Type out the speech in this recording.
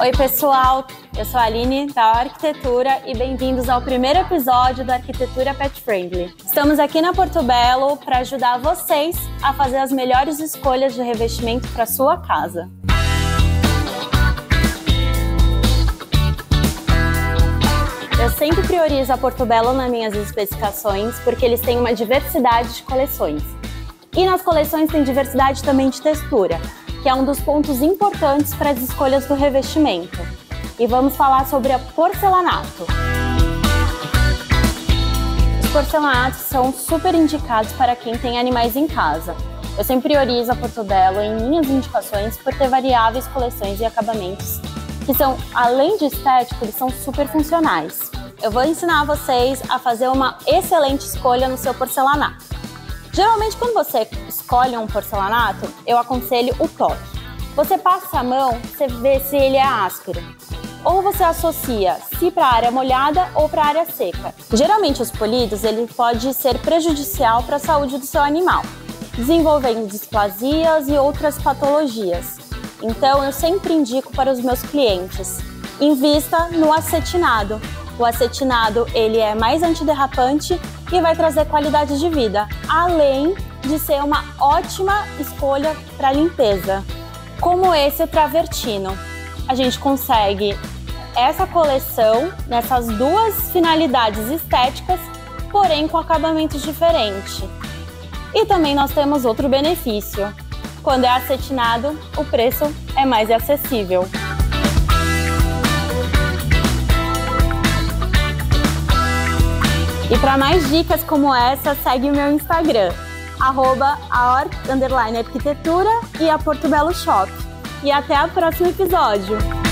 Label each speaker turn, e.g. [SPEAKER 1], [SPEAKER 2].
[SPEAKER 1] Oi, pessoal! Eu sou a Aline, da Arquitetura, e bem-vindos ao primeiro episódio da Arquitetura Pet Friendly. Estamos aqui na Porto Belo para ajudar vocês a fazer as melhores escolhas de revestimento para sua casa. Eu sempre priorizo a Porto Belo nas minhas especificações porque eles têm uma diversidade de coleções. E nas coleções tem diversidade também de textura, que é um dos pontos importantes para as escolhas do revestimento. E vamos falar sobre a porcelanato. Os porcelanatos são super indicados para quem tem animais em casa. Eu sempre priorizo a Portobello em minhas indicações por ter variáveis coleções e acabamentos que são, além de estético, eles são super funcionais. Eu vou ensinar vocês a fazer uma excelente escolha no seu porcelanato. Geralmente, quando você escolhe um porcelanato, eu aconselho o toque. Você passa a mão, você vê se ele é áspero. Ou você associa se para área molhada ou para área seca. Geralmente, os polidos ele pode ser prejudicial para a saúde do seu animal, desenvolvendo displasias e outras patologias. Então, eu sempre indico para os meus clientes: invista no acetinado. O acetinado ele é mais antiderrapante e vai trazer qualidade de vida, além de ser uma ótima escolha para limpeza. Como esse Travertino, a gente consegue essa coleção nessas duas finalidades estéticas, porém com acabamentos diferentes. E também nós temos outro benefício. Quando é acetinado, o preço é mais acessível. E para mais dicas como essa, segue meu Instagram, arroba arquitetura e a Porto Belo Shop. E até o próximo episódio!